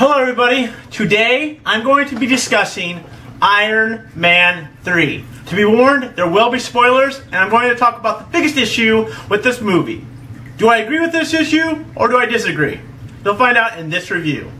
Hello, everybody. Today I'm going to be discussing Iron Man 3. To be warned, there will be spoilers, and I'm going to talk about the biggest issue with this movie. Do I agree with this issue, or do I disagree? You'll find out in this review.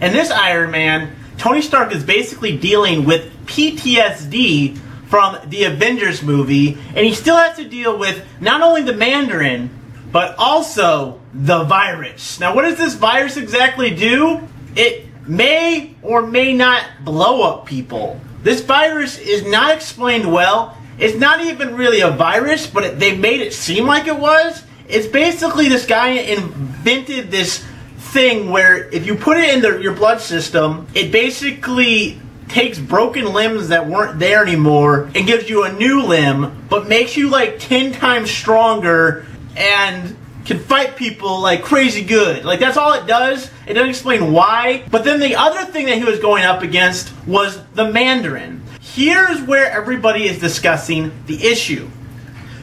In this Iron Man, Tony Stark is basically dealing with PTSD from the Avengers movie, and he still has to deal with not only the Mandarin, but also the virus. Now, what does this virus exactly do? It may or may not blow up people. This virus is not explained well. It's not even really a virus, but it, they made it seem like it was. It's basically this guy invented this thing where if you put it in the, your blood system, it basically takes broken limbs that weren't there anymore and gives you a new limb, but makes you like 10 times stronger and can fight people like crazy good. Like that's all it does. It doesn't explain why. But then the other thing that he was going up against was the Mandarin. Here's where everybody is discussing the issue.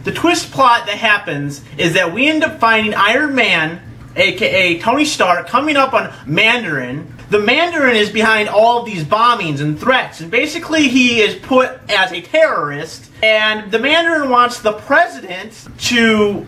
The twist plot that happens is that we end up finding Iron Man, aka Tony Stark, coming up on Mandarin. The Mandarin is behind all of these bombings and threats, and basically he is put as a terrorist. And the Mandarin wants the president to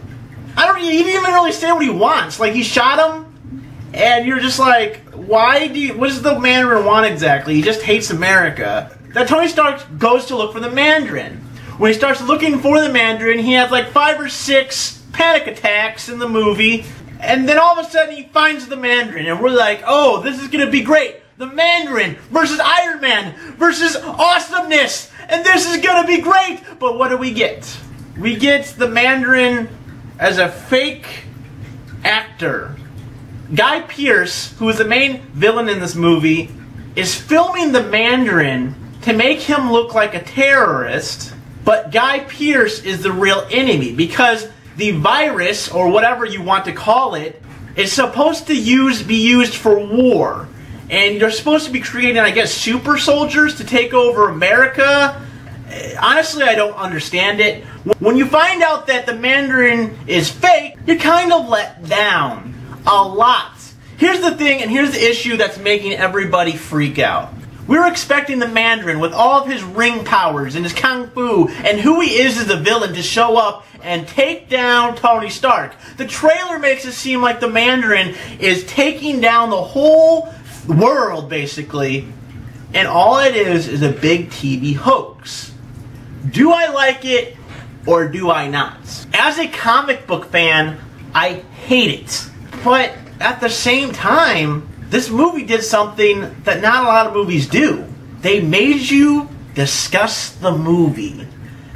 I don't. He didn't even really say what he wants. Like he shot him, and you're just like, why do? You, what does the Mandarin want exactly? He just hates America. That Tony Stark goes to look for the Mandarin. When he starts looking for the Mandarin, he has like five or six panic attacks in the movie, and then all of a sudden he finds the Mandarin, and we're like, oh, this is gonna be great. The Mandarin versus Iron Man versus awesomeness, and this is gonna be great. But what do we get? We get the Mandarin as a fake actor. Guy Pearce, who is the main villain in this movie, is filming the Mandarin to make him look like a terrorist, but Guy Pearce is the real enemy because the virus, or whatever you want to call it, is supposed to use be used for war. And you're supposed to be creating, I guess, super soldiers to take over America eh, honestly, I don't understand it. When you find out that the Mandarin is fake, you're kind of let down. A lot. Here's the thing, and here's the issue that's making everybody freak out. We are expecting the Mandarin with all of his ring powers and his kung fu and who he is as a villain to show up and take down Tony Stark. The trailer makes it seem like the Mandarin is taking down the whole world, basically, and all it is is a big TV hoax. Do I like it or do I not? As a comic book fan, I hate it. But at the same time, this movie did something that not a lot of movies do. They made you discuss the movie.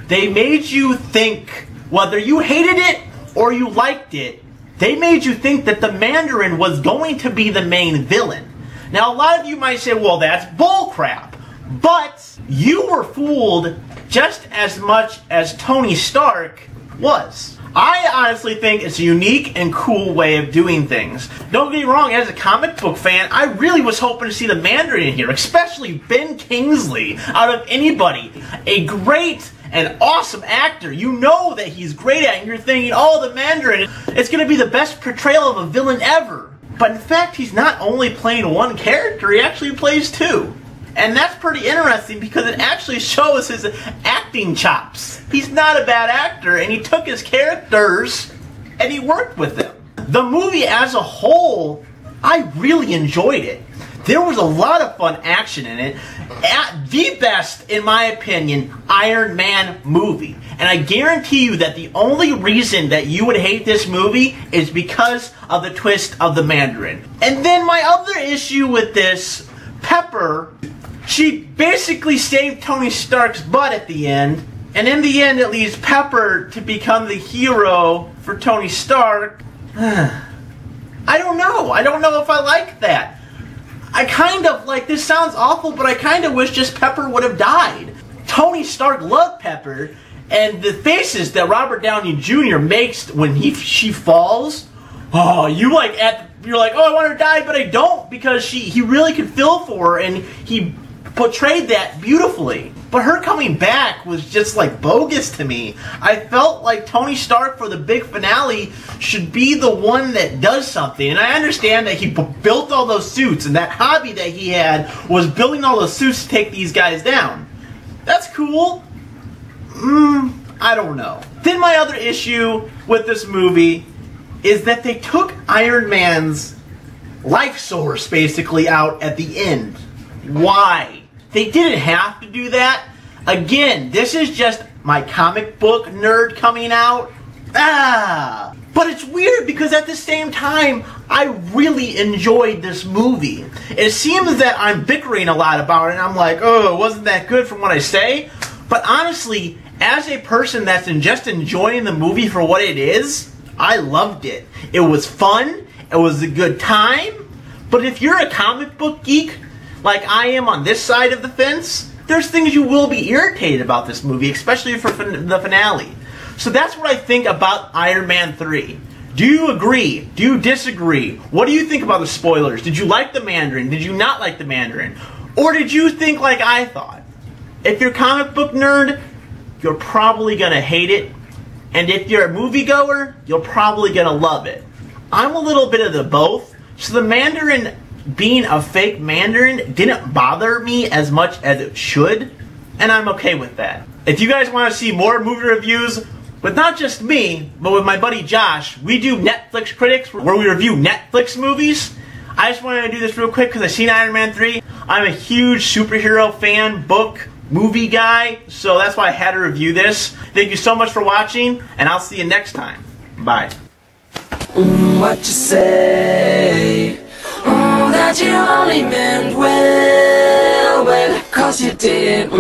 They made you think, whether you hated it or you liked it, they made you think that the Mandarin was going to be the main villain. Now, a lot of you might say, well, that's bullcrap. But you were fooled just as much as Tony Stark was. I honestly think it's a unique and cool way of doing things. Don't get me wrong, as a comic book fan, I really was hoping to see the Mandarin in here, especially Ben Kingsley, out of anybody. A great and awesome actor. You know that he's great at it, and you're thinking, oh, the Mandarin, it's going to be the best portrayal of a villain ever. But in fact, he's not only playing one character, he actually plays two. And that's pretty interesting because it actually shows his acting chops. He's not a bad actor, and he took his characters and he worked with them. The movie as a whole, I really enjoyed it. There was a lot of fun action in it. At the best, in my opinion, Iron Man movie. And I guarantee you that the only reason that you would hate this movie is because of the twist of the Mandarin. And then my other issue with this, Pepper she basically saved Tony Stark's butt at the end, and in the end, it leaves Pepper to become the hero for Tony Stark. I don't know. I don't know if I like that. I kind of like this sounds awful, but I kind of wish just Pepper would have died. Tony Stark loved Pepper, and the faces that Robert Downey Jr. makes when he she falls. Oh, you like at you're like, oh, I want her to die, but I don't because she he really could feel for her, and he portrayed that beautifully. But her coming back was just like bogus to me. I felt like Tony Stark for the big finale should be the one that does something. And I understand that he built all those suits and that hobby that he had was building all those suits to take these guys down. That's cool. Hmm, I don't know. Then my other issue with this movie is that they took Iron Man's life source basically out at the end. Why? They didn't have to do that. Again, this is just my comic book nerd coming out. Ah! But it's weird because at the same time, I really enjoyed this movie. It seems that I'm bickering a lot about it, and I'm like, oh, it wasn't that good from what I say? But honestly, as a person that's just enjoying the movie for what it is, I loved it. It was fun, it was a good time, but if you're a comic book geek, like I am on this side of the fence, there's things you will be irritated about this movie, especially for fin- the finale. So that's what I think about Iron Man 3. Do you agree? Do you disagree? What do you think about the spoilers? Did you like the Mandarin? Did you not like the Mandarin? Or did you think like I thought? If you're a comic book nerd, you're probably gonna hate it. And if you're a moviegoer, you're probably gonna love it. I'm a little bit of the both. So the Mandarin being a fake Mandarin didn't bother me as much as it should, and I'm okay with that. If you guys want to see more movie reviews with not just me, but with my buddy Josh, we do Netflix Critics where we review Netflix movies. I just wanted to do this real quick because I've seen Iron Man 3. I'm a huge superhero fan, book, movie guy, so that's why I had to review this. Thank you so much for watching, and I'll see you next time. Bye. What you say? That you only meant well, well, cause you did.